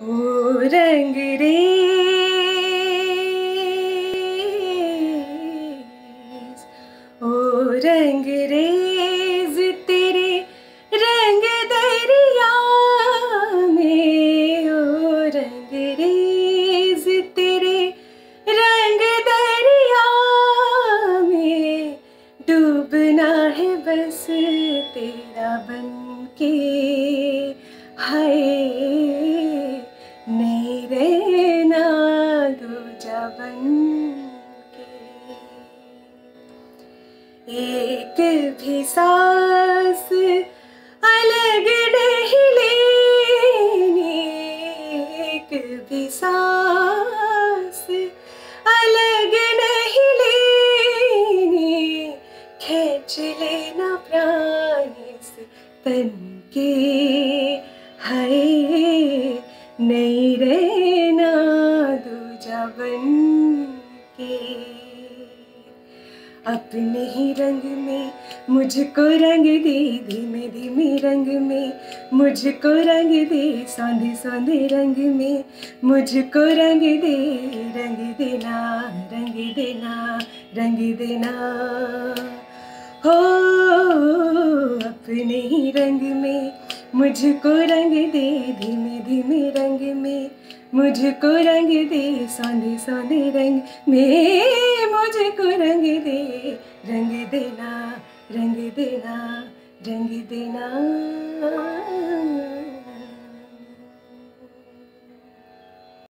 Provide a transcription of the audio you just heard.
रंग रे ओ रंग रेज तेरे रंग दरिया में। ओ रंग रेज तेरे रंग दरिया में। डूबना है बस तेरा बन के हाय के एक भी सांस अलग नहीं लेनी। एक भी सांस अलग नहीं लेनी। खींच लेना प्राण तन के हाय बन के अपने ही रंग में मुझको रंग दे, धीमे धीमे रंग में मुझको रंग दे, सौंधे सौंधे रंग में मुझको रंग दे, रंग देना रंग देना रंग देना। हो, अपने ही रंग में मुझको रंग दे, धीमे धीमे रंग में मुझको रंग दे सौंधे सौंधे रंग। में, मुझको रंग दे, रंग देना रंग देना रंग देना।